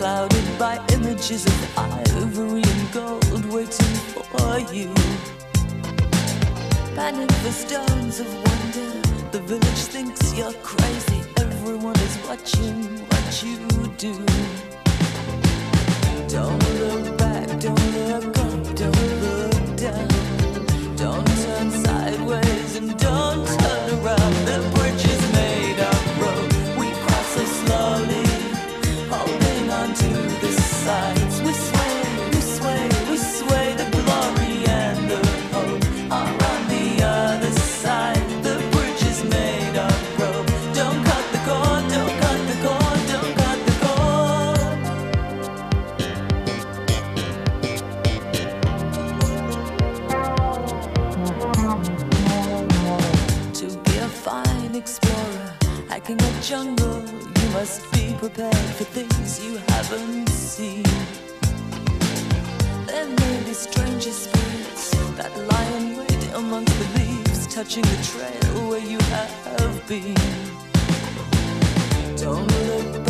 clouded by images of ivory and gold waiting for you. Panic for stones of wonder. The village thinks you're crazy. Everyone is watching what you do. Hacking a jungle, you must be prepared for things you haven't seen. There may be stranger spirits that lie in wait amongst the leaves, touching the trail where you have been. Don't look